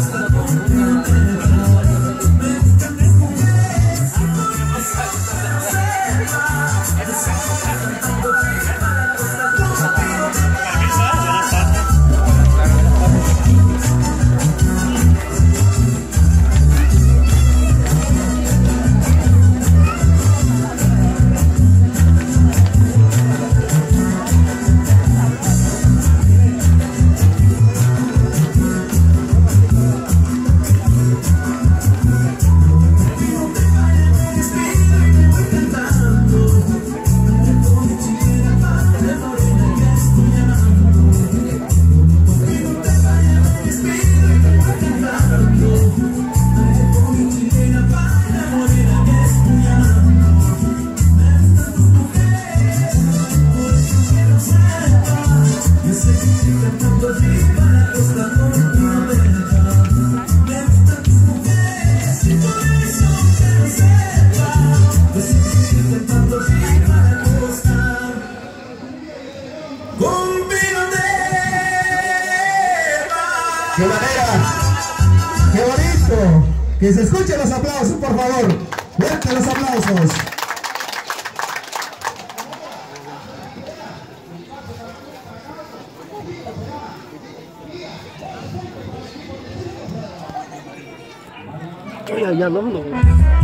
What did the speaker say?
sustainable. ¡Qué manera! ¡Qué bonito! Que se escuchen los aplausos, por favor. Fuerte los aplausos. Ya, ya, no.